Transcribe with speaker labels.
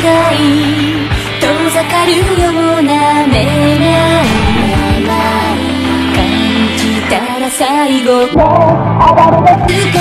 Speaker 1: 未来遠ざかるような未来感じたら最後。暴れるか